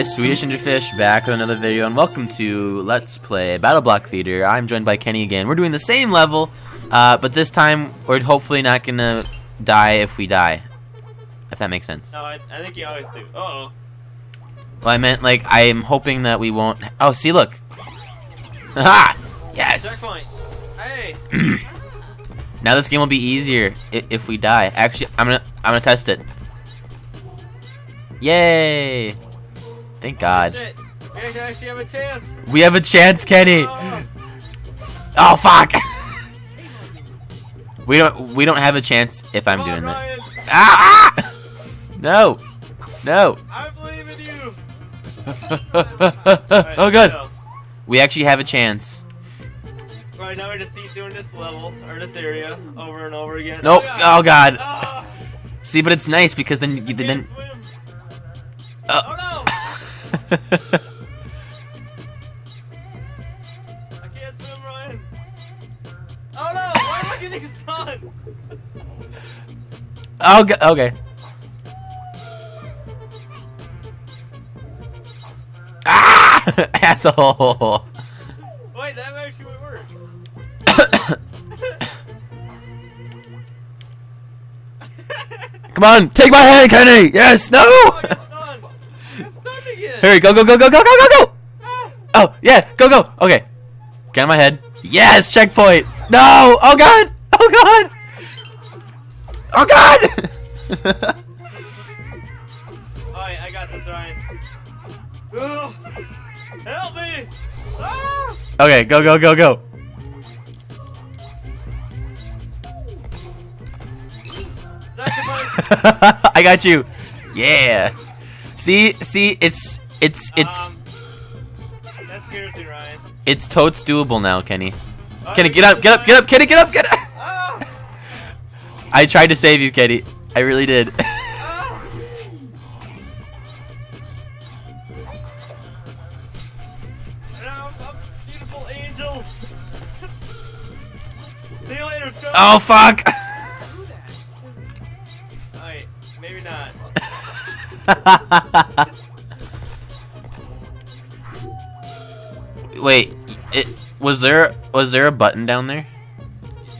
guys, Swedish Ninja Fish back with another video, and welcome to Let's Play BattleBlock Theater. I'm joined by Kenny again. We're doing the same level, uh, but this time we're hopefully not gonna die if we die. If that makes sense. No, I, I think you always do. Uh oh. Well, I meant like I'm hoping that we won't. Oh, see, look. Ha! Yes. Checkpoint. Hey. Now this game will be easier if, if we die. Actually, I'm gonna I'm gonna test it. Yay! Thank God. Shit. We actually have a chance. We have a chance, Kenny. Oh, Oh fuck! we don't we don't have a chance if I'm on, doing that. Ah, ah! No, no. I believe in you. oh good. we actually have a chance. Right now we're just keep doing this level or this area over and over again. Nope. Oh Oh god. Ah, See, but it's nice because then you then. Oh no, why am I getting a? Oh. Okay. Ah! Asshole. Wait, that actually would work. Come on, take my hand, Kenny. Yes. No. Oh, I got stunned. I got stunned again. Hurry, go, go, go, go, go, go, go, go. Oh, yeah, go, go. Okay. Get on my head. Yes, checkpoint. No. Oh, God. Oh, God. Oh, God. Alright, I got this, Ryan. Help me! Ah! okay, go, go, go, go. I got you. Yeah. See, see, it's, it's, it's, Um, that scares me, Ryan. it's totes doable now, Kenny. Oh, Kenny, get up, get up, get up, Kenny, get up, get up. Ah! I tried to save you, Kenny. I really did. No, I'm beautiful angel. See you later, oh, fuck. Alright, maybe not. Wait, it was there was there a button down there?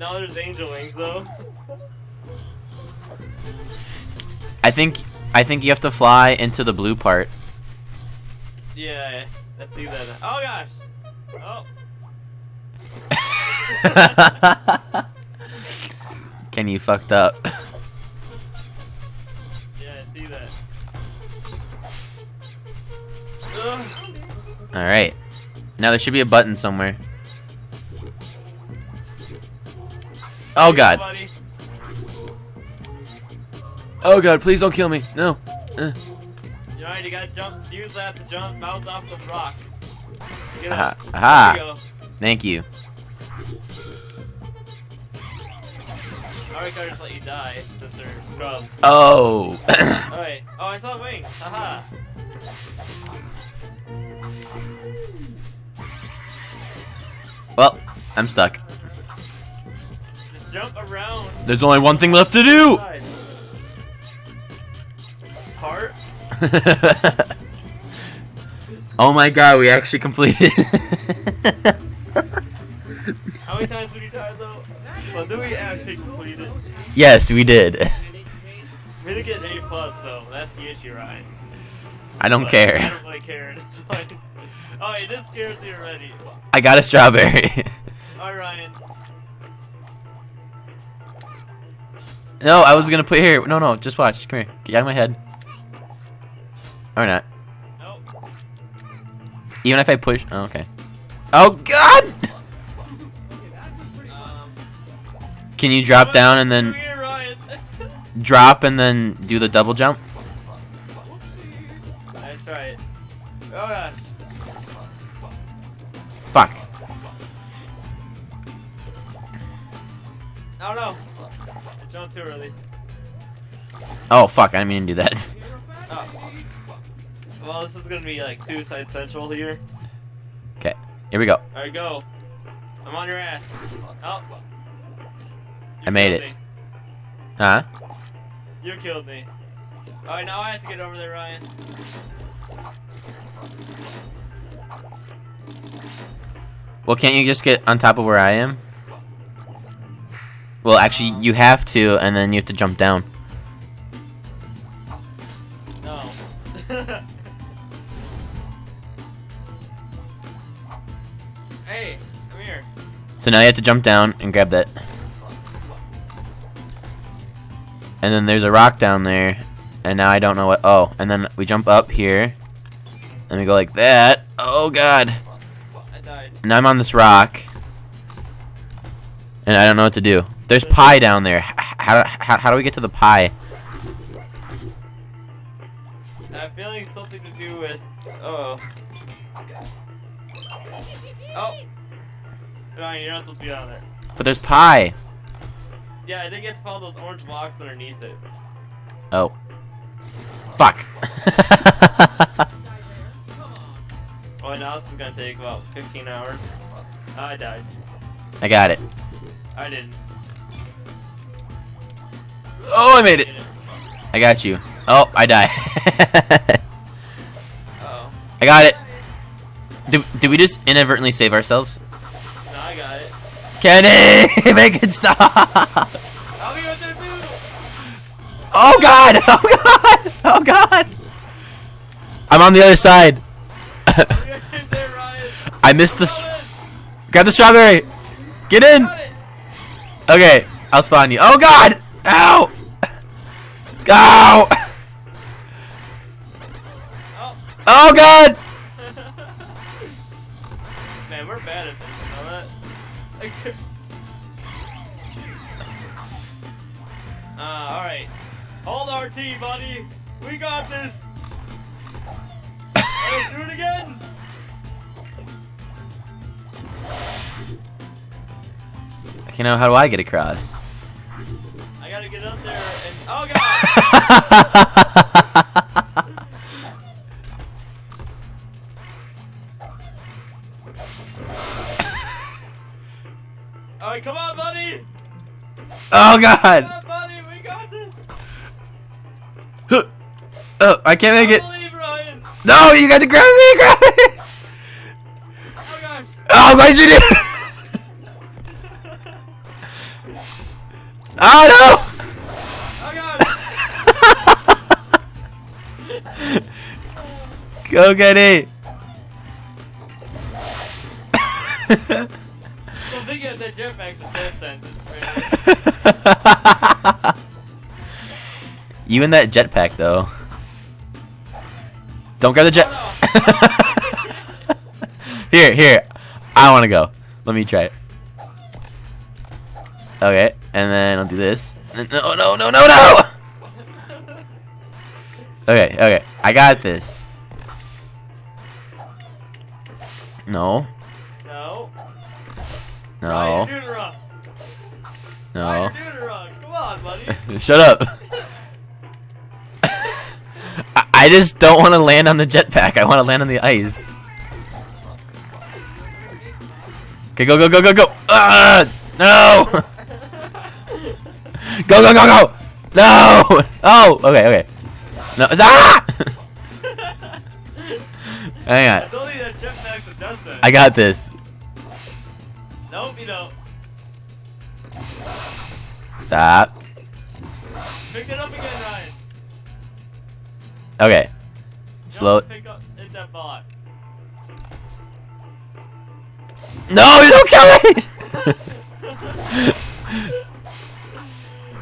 No, there's angel wings though. I think I think you have to fly into the blue part. Yeah, let's do that. Oh gosh. Oh. Can you fucked up? Yeah, I see that. Ugh. All right. Now there should be a button somewhere. Oh god. Oh god, please don't kill me. No. Uh. You alright, you gotta jump, use that to jump, bounce off the rock. Aha. you Aha. Thank you. Alright, I just let you die since they're scrubs. Oh. Alright. Oh, I saw wings. Haha. Well, I'm stuck. Jump around. There's only one thing left to do. Heart. oh my god, we actually completed. How many times did we die though? Well, did we actually complete it? yes, we did. We didn't get an A plus though. That's the issue, Ryan. I don't But I don't really care. It's fine. Oh, wait, this scares me already. I got a strawberry. Alright, Ryan. no, I was gonna put here. No, no, just watch. Come here. Get out of my head. Or not. Nope. Even if I push. Oh, okay. Oh God! Um, Can you drop down and then Here, drop and then do the double jump? Oh fuck! I didn't mean to do that. Oh. Well, this is gonna be like Suicide Central here. Okay, here we go. Alright, go. I'm on your ass. Oh. I made it. me. Huh? You killed me. Alright, now I have to get over there, Ryan. Well, can't you just get on top of where I am? Well, actually, you have to, and then you have to jump down. No. hey, come here. So now you have to jump down and grab that. And then there's a rock down there, and now I don't know what. Oh, and then we jump up here, and we go like that. Oh god! And I'm on this rock, and I don't know what to do. There's pie down there. How, how, how do we get to the pie? With. Oh. Oh. Ryan, you're not supposed to be on there. But there's pie. Yeah, I think you have to follow those orange blocks underneath it. Oh. Fuck. Oh, now this is gonna take about 15 hours. I died. I got it. I didn't. Oh, I made it. I got you. Oh, I die. I got it. Did, did we just inadvertently save ourselves? No, I got it. Kenny, make it stop! I'll be with there too! Oh god! Oh god! Oh god! I'm on the other side. I'll be with there, Ryan! I missed the. Got grab the strawberry. Get in. Okay, I'll spawn you. Oh god! Ow! Ow! Oh. God! Man, we're bad at this, you know that? Uh, alright. Hold our team, buddy! We got this! Let's do it again! You know, how do I get across? I gotta get up there and. Oh god! oh god! on, buddy! We got this! Oh, I can't make it. Ryan! No, you got to grab me, grab me! Oh gosh! Oh, why'd you do? oh no! Oh god! Go get it! So thinking of that jetpack you and that jetpack though. Don't grab the jet. Here, here. I want to go. Let me try it. Okay, and then I'll do this. No, no, no, no, no! Okay, okay. I got this. No, No. No, no. you're doing it wrong. Come on. Shut up. I, I just don't want to land on the jetpack. I want to land on the ice. Okay, go, go, go, go, go. Ah, no. Go, go, go, go. No. Oh, okay, okay. No. Ah! Hang I on. told you that jetpack's a death. I got this. Nope, you don't. Stop. Pick it up again, Ryan. Okay. Slow. Pick. It's that bot. No, you don't kill me.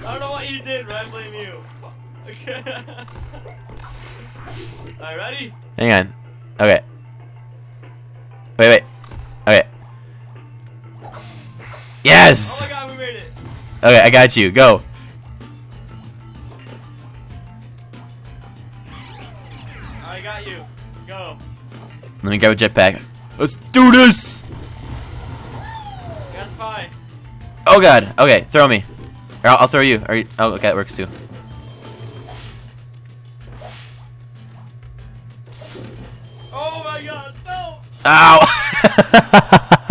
I don't know what you did, but I blame you. Okay. Alright, ready? Hang on. Okay. Wait, wait. Okay. Oh Yes. my Okay, I got you. Go. I got you. Go. Let me grab a jetpack. Let's do this. Oh god. Okay, throw me. Or I'll, I'll throw you. Or you- oh, okay, that works too. Oh my god, no! Ow.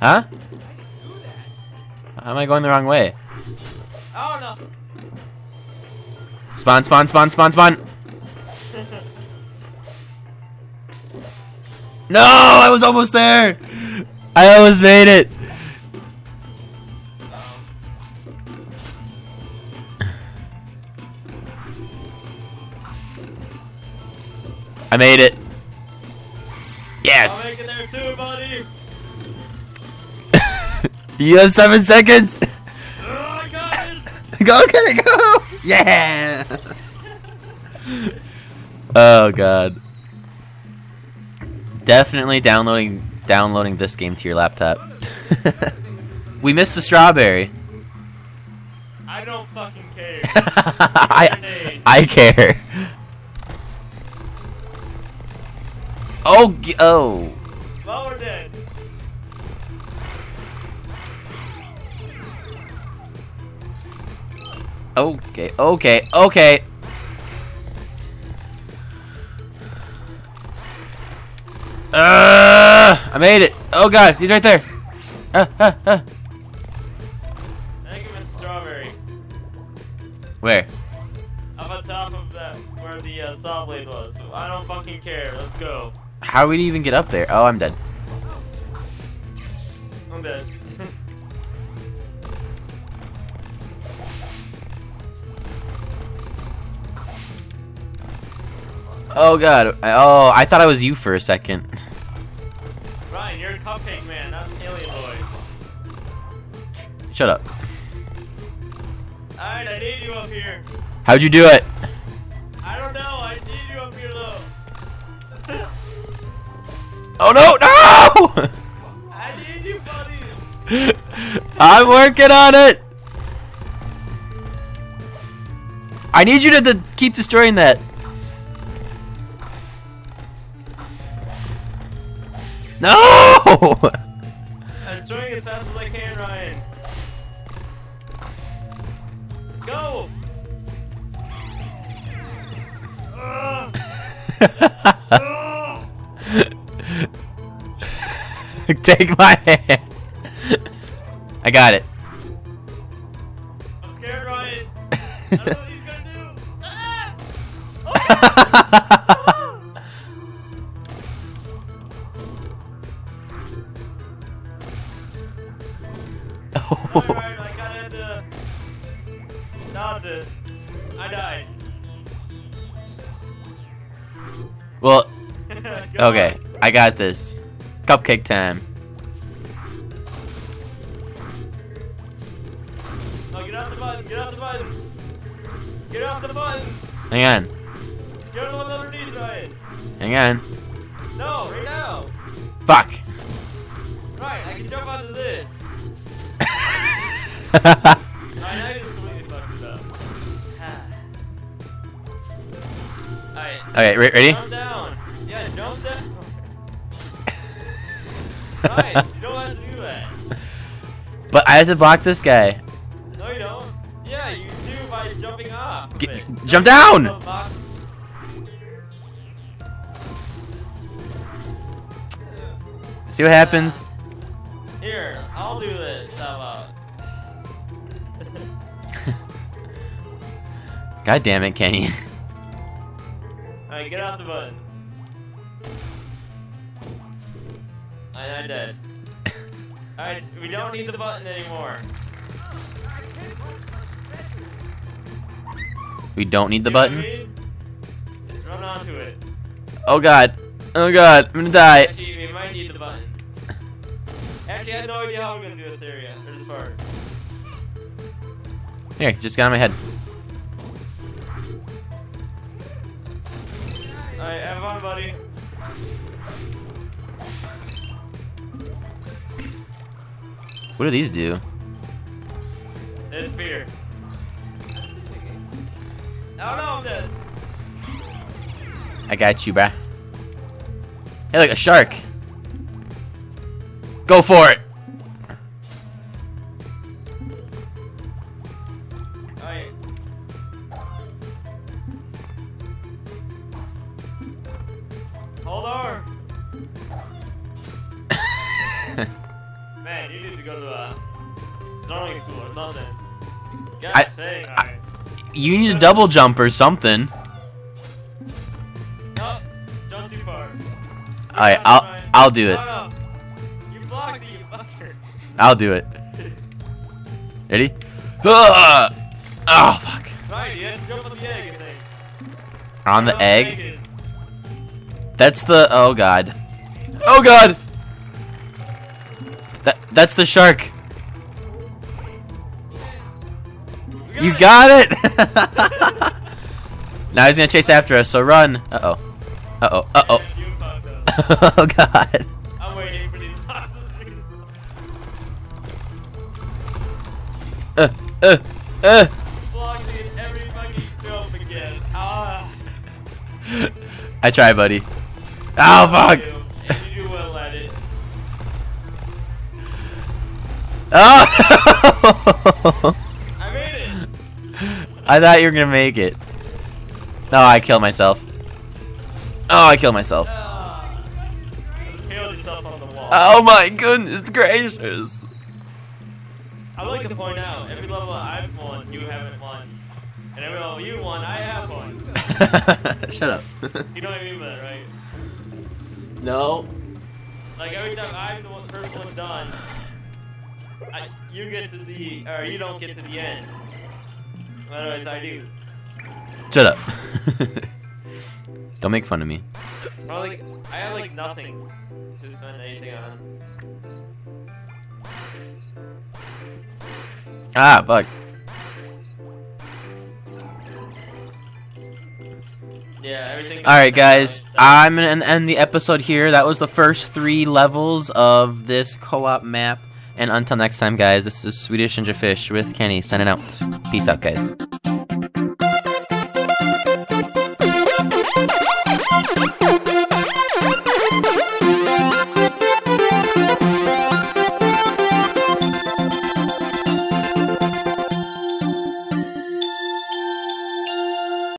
huh? How am I going the wrong way? Oh no! Spawn, spawn, spawn, spawn, spawn. No, I was almost there. I almost made it. I made it. I'll Yes. make it there too, buddy! You have seven seconds. Oh, I got it! go, get it, go. Yeah. oh god. Definitely downloading downloading this game to your laptop. we missed a strawberry. I don't fucking care. I I care. Oh, g- oh. well, we're dead. Okay, okay, okay. Uh, I made it. Oh god, he's right there. Uh, uh, uh. Think it was strawberry. Where? Up on top of that, where the uh, saw blade was. I don't fucking care. Let's go. How would he even get up there? Oh, I'm dead. I'm dead. Oh god. Oh, I thought I was you for a second. Ryan, you're a cupcake man, not an alien boy. Shut up. Alright, I need you up here. How'd you do it? I don't know. I need you up here though. Oh no, no! I need you, buddy. I'm working on it. I need you to, to keep destroying that. No! I'm throwing as fast as I can, Ryan. Go! Take my hand. I got it. I'm scared, Ryan. I don't know what he's gonna do. Ah! Oh! Okay. I got this. Cupcake time. Oh, get off the button. Get off the button. Get off the button. Hang on. Get on the one underneath, Ryan. Hang on. No, right now. Fuck. Right, I can jump onto this. Alright, now you just completely fucked it up. Alright. Okay, re- ready? Right, you don't have to do that. But I have to block this guy. No, you don't. Yeah, you do by jumping off. of Get- jump down! See what happens? Here, I'll do this. How about? God damn it, Kenny. Alright, get off the button. Alright, I'm dead. Alright, we don't need the button anymore. We don't need the See button? Just run onto it. Oh god. Oh god. I'm gonna die. Actually, we might need the button. Actually, I have no idea how I'm gonna do this area, or this part. Here, just got on my head. Alright, have fun, buddy. What do these do? It's beer. Oh dead. I got you, bruh. Hey, look, a shark. Go for it. Double jump or something. Jump too far. Alright, I'll I'll do it. You blocked you fucker. I'll do it. Ready? Oh fuck. Right, you to jump on the egg. On the egg? That's the oh god. Oh god. That that's the shark. We You it. got it. now he's gonna chase after us. So run. Uh oh. Uh oh. Uh oh. You fucked up. oh god. I'm waiting for these. Uh uh uh. Blocking every fucking jump again. Ah. I try, buddy. Oh fuck. You, and you will let it. Oh. I. I thought you were gonna make it. No, I killed myself. Oh, I killed myself. You Killed yourself on the wall. Oh my goodness gracious. I'd like to point out, every level I've won, you haven't won. And every level you won, I have won. Shut up. You know what I mean by that, right? no. Like every time I'm the one, first one done, I, you get to the, or you don't get to the end. Otherwise I do. Shut up. Don't make fun of me. Like, I have like nothing to spend anything on. Ah, fuck. Yeah, everything. Alright, guys. I'm going to end the episode here. That was the first three levels of this co op map. And until next time, guys, this is Swedish Ninja Fish with Kenny signing out. Peace out, guys.